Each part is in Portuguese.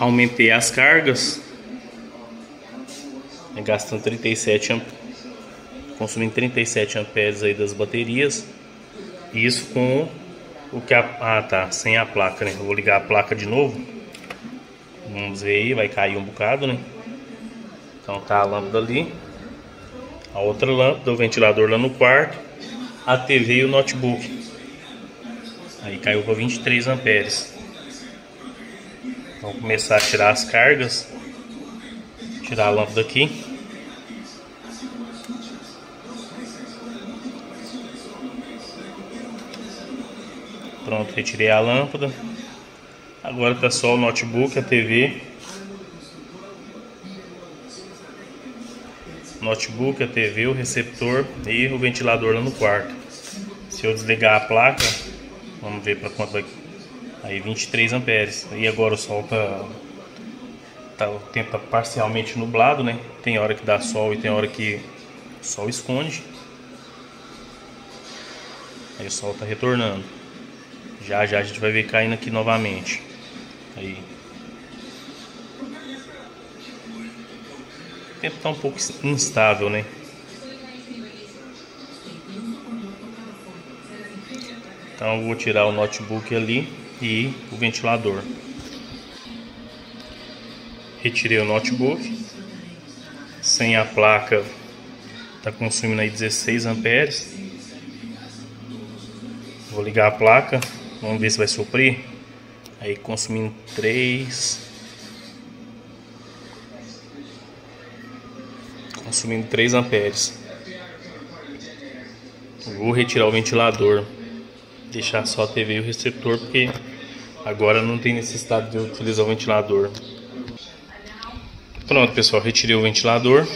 aumentei as cargas, né, gastando 37 amp... consumindo 37 amperes aí das baterias. Isso com o que a... ah tá, sem a placa, né? Eu vou ligar a placa de novo. Vamos ver aí, vai cair um bocado, né? Então tá a lâmpada ali. A outra lâmpada, o ventilador lá no quarto. A TV e o notebook. Aí caiu para 23 amperes. Vamos começar a tirar as cargas. Tirar a lâmpada aqui. Pronto, retirei a lâmpada. Agora tá só o notebook, a TV. Notebook, a TV, o receptor e o ventilador lá no quarto. Se eu desligar a placa, vamos ver para quanto vai. Aí 23 amperes. E agora o sol tá, tá o tempo tá parcialmente nublado, né? Tem hora que dá sol e tem hora que o sol esconde. Aí o sol tá retornando. Já já a gente vai ver caindo aqui novamente. Aí. O tempo tá um pouco instável, né? Então eu vou tirar o notebook ali e o ventilador. Retirei o notebook. Sem a placa tá consumindo aí 16 amperes. Vou ligar a placa, vamos ver se vai suprir. Aí consumindo 3 consumindo 3 amperes. Vou retirar o ventilador, deixar só a TV e o receptor porque agora não tem necessidade de utilizar o ventilador. Pronto, pessoal, retirei o ventilador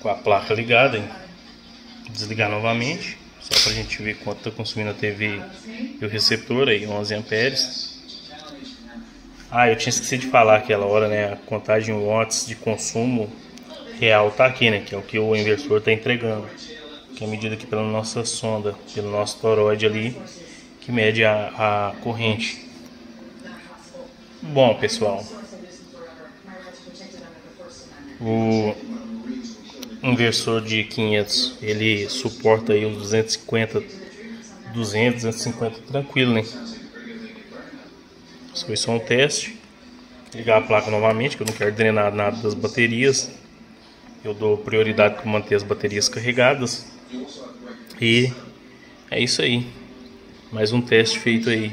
com a placa ligada. Hein? Desligar novamente. Só para a gente ver quanto está consumindo a TV e o receptor aí, 11 amperes. Ah, eu tinha esquecido de falar aquela hora, né? A contagem watts de consumo real tá aqui, né? Que é o que o inversor está entregando. Que é medida aqui pela nossa sonda, pelo nosso toroide ali, que mede a, a corrente. Bom, pessoal. O inversor de 500 ele suporta aí os 250 200 250 tranquilo né isso foi só um teste ligar a placa novamente que eu não quero drenar nada das baterias eu dou prioridade para manter as baterias carregadas e é isso aí. Mais um teste feito aí